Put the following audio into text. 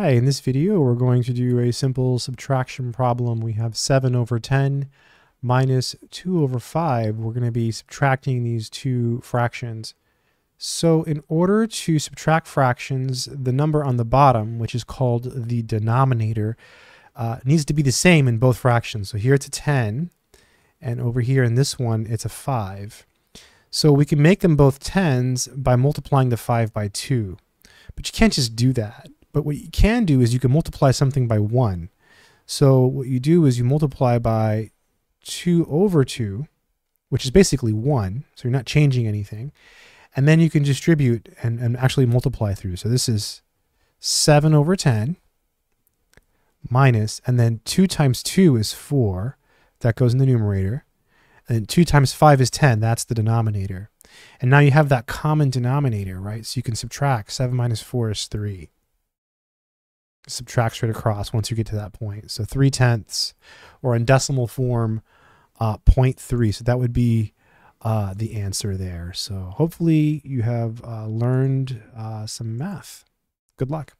Hi, in this video we're going to do a simple subtraction problem. We have 7 over 10 minus 2 over 5. We're going to be subtracting these two fractions. So in order to subtract fractions, the number on the bottom, which is called the denominator, uh, needs to be the same in both fractions. So here it's a 10, and over here in this one it's a 5. So we can make them both 10s by multiplying the 5 by 2. But you can't just do that but what you can do is you can multiply something by 1. So what you do is you multiply by 2 over 2, which is basically 1. So you're not changing anything. And then you can distribute and, and actually multiply through. So this is 7 over 10 minus, and then 2 times 2 is 4. That goes in the numerator. And 2 times 5 is 10. That's the denominator. And now you have that common denominator, right? So you can subtract 7 minus 4 is 3 subtract straight across once you get to that point. So 3 tenths, or in decimal form, uh, 0.3. So that would be uh, the answer there. So hopefully you have uh, learned uh, some math. Good luck.